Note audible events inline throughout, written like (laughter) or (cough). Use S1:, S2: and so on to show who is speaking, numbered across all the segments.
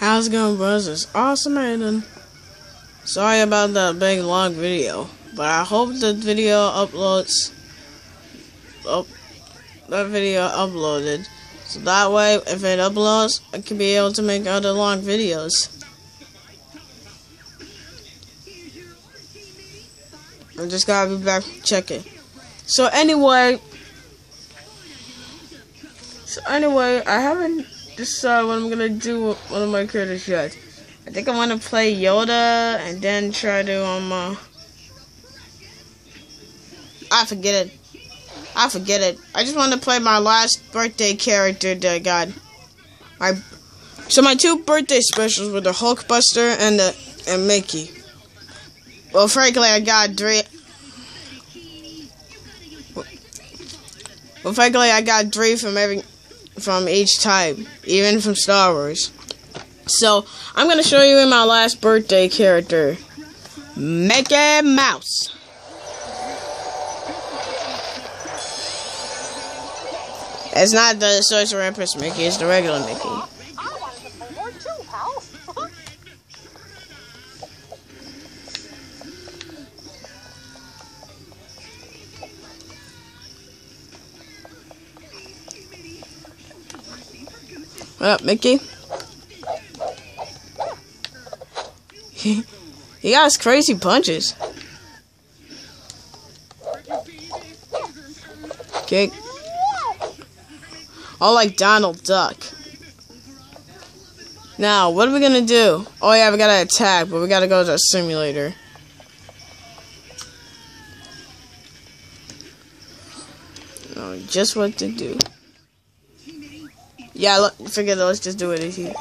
S1: How's it going, bros? It's awesome, Aiden. Sorry about that big long video, but I hope the video uploads. Up, that video uploaded, so that way, if it uploads, I can be able to make other long videos. I just gotta be back checking. So anyway, so anyway, I haven't decide what I'm gonna do with one of my characters yet. I think I want to play Yoda and then try to um. Uh, I forget it. I forget it. I just want to play my last birthday character that I got. My so my two birthday specials were the Hulkbuster and the and Mickey. Well, frankly, I got three. Well, frankly, I got three from every from each type, even from Star Wars. So, I'm going to show you in my last birthday character, Mickey Mouse. It's not the Sorcerer's Apprentice Mickey, it's the regular Mickey. What up, Mickey? (laughs) he his crazy punches. Okay. All like Donald Duck. Now, what are we gonna do? Oh yeah, we gotta attack, but we gotta go to a simulator. Oh, just what to do. Yeah, look, forget it. Let's just do it here.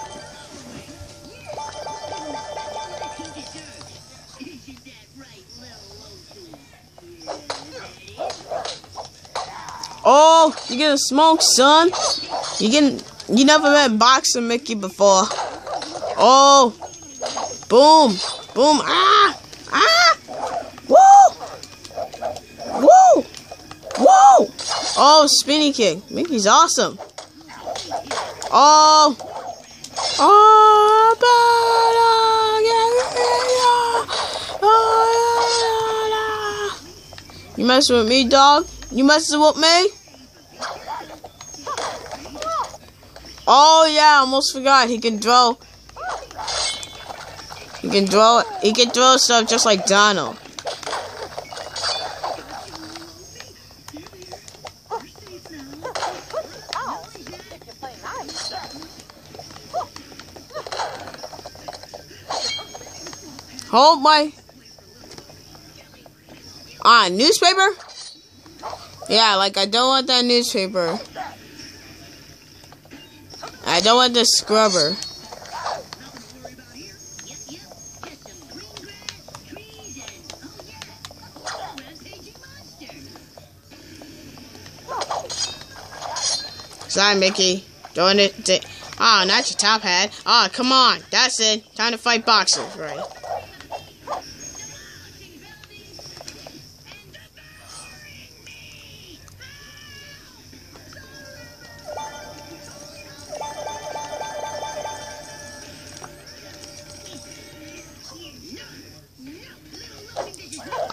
S1: Oh, you getting smoked, son? You getting? You never met Boxer Mickey before. Oh, boom, boom, ah, ah, woo, woo, woo. Oh, spinny kick. Mickey's awesome. Oh! Oh! You messing with me, dog? You messing with me? Oh yeah, almost forgot. He can throw. He can throw. He can throw stuff just like Donald. Hold my. Ah, newspaper? Yeah, like I don't want that newspaper. I don't want the scrubber. Sorry, Mickey. Doing it. Oh, not your top hat. Oh, come on. That's it. Time to fight boxers, right?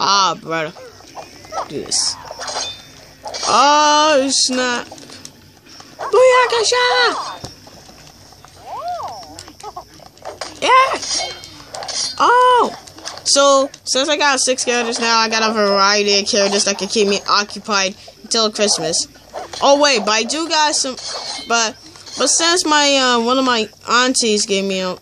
S1: Ah, brother. Do this. Oh, snap. Booyakasha! Yeah! Oh! So, since I got six characters now, I got a variety of characters that can keep me occupied until Christmas. Oh, wait, but I do got some... But, but since my, uh, one of my aunties gave me a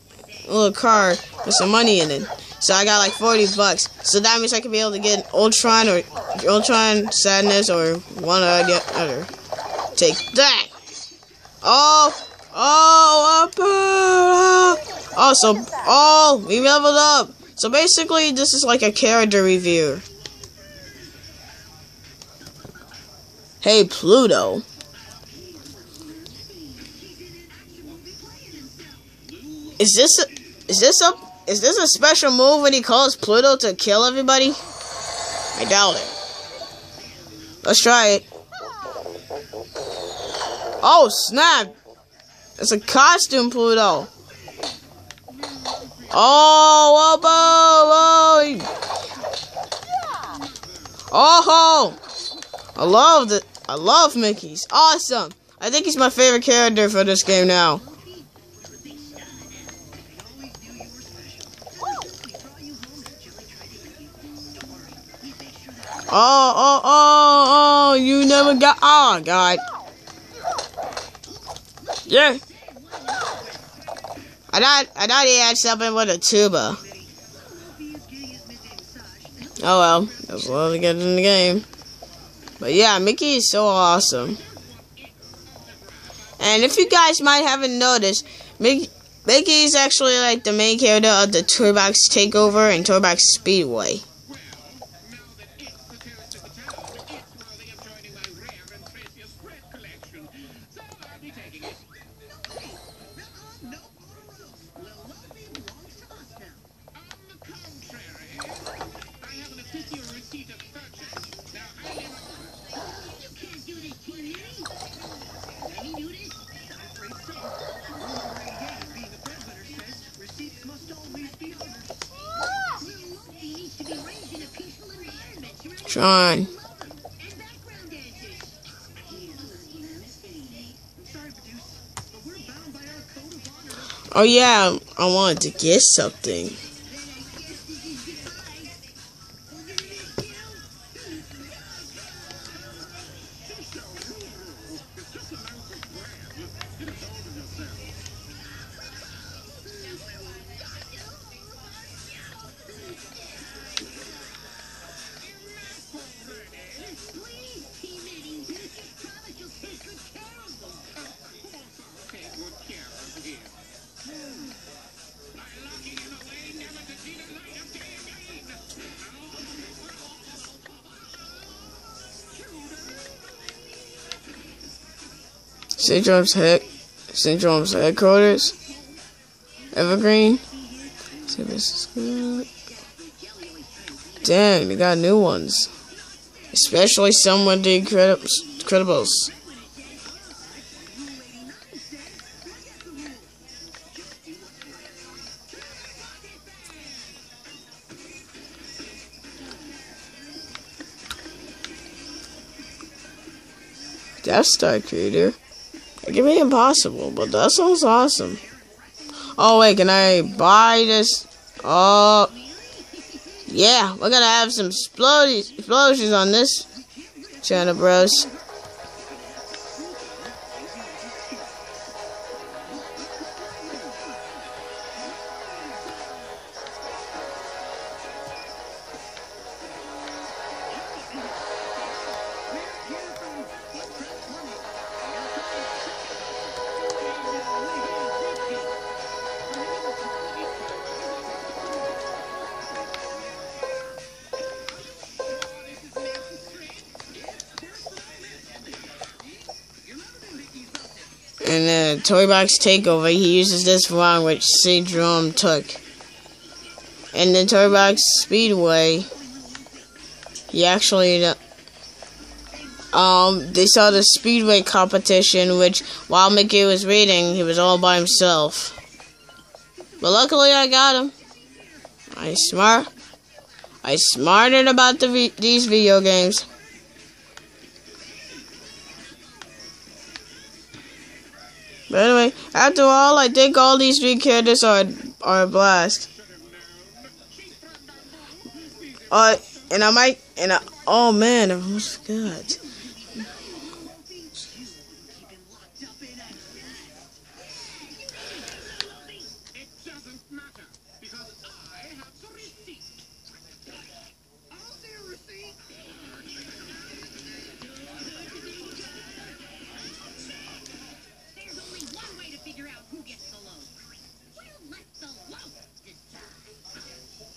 S1: little card with some money in it, so I got like 40 bucks. So that means I could be able to get Ultron or Ultron Sadness or one or the other. Take that. Oh, oh, up, oh, oh, so, oh, we leveled up. So basically, this is like a character review. Hey, Pluto. Is this is this a is this a special move when he calls Pluto to kill everybody? I doubt it. Let's try it. Oh, snap! It's a costume Pluto. Oh, oh, oh, oh! I love it. I love Mickey's. Awesome. I think he's my favorite character for this game now. Oh, oh, oh, oh, you never got, oh, God. Yeah. I thought, I thought he had something with a tuba. Oh well, that's what we get in the game. But yeah, Mickey is so awesome. And if you guys might haven't noticed, Mickey, Mickey is actually like the main character of the Toybox Takeover and Toybox Speedway. Sean. Oh yeah, I wanted to get something. Syndrome's head, Syndrome's headquarters, Evergreen. See if this is good. Dang, they got new ones. Especially some with the Incredibles. Death Star creator. It can be impossible, but that sounds awesome. Oh, wait, can I buy this? Oh, yeah, we're gonna have some explosions on this channel, bros. In the Toy Box Takeover, he uses this run which Syndrome took. In the Toy Box Speedway, he actually, um, they saw the Speedway competition, which while Mickey was reading, he was all by himself. But luckily, I got him. I smart. I smarted about the these video games. But anyway, after all, I think all these three characters are are a blast. Uh, and I might, and I, oh man, I almost forgot.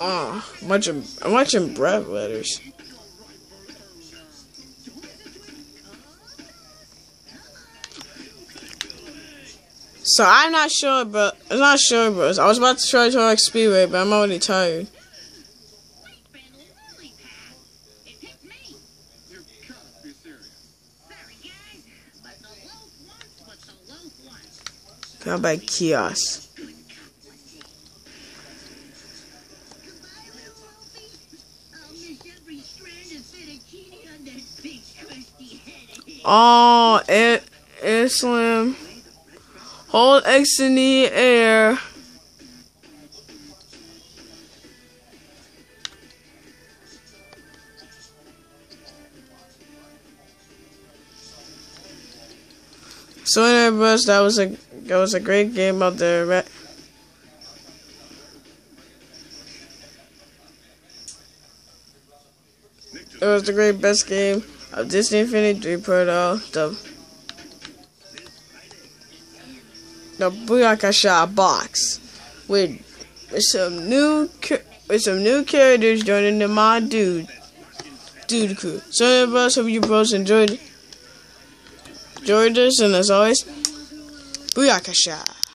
S1: Oh, I'm watching, I'm watching Brad letters. So I'm not sure, but I'm not sure, bros. I was about to try to like Speedway, but I'm already tired. How about kiosk? Oh, it, it slim. Hold X in the air. So anyways, that was a that was a great game out there. Right? It was the great best game of this Infinity 3 Pro the the Booyakasha box with, with some new with some new characters joining the mod dude dude crew. So anyways, hope you bros enjoyed enjoyed this and as always Booyakasha.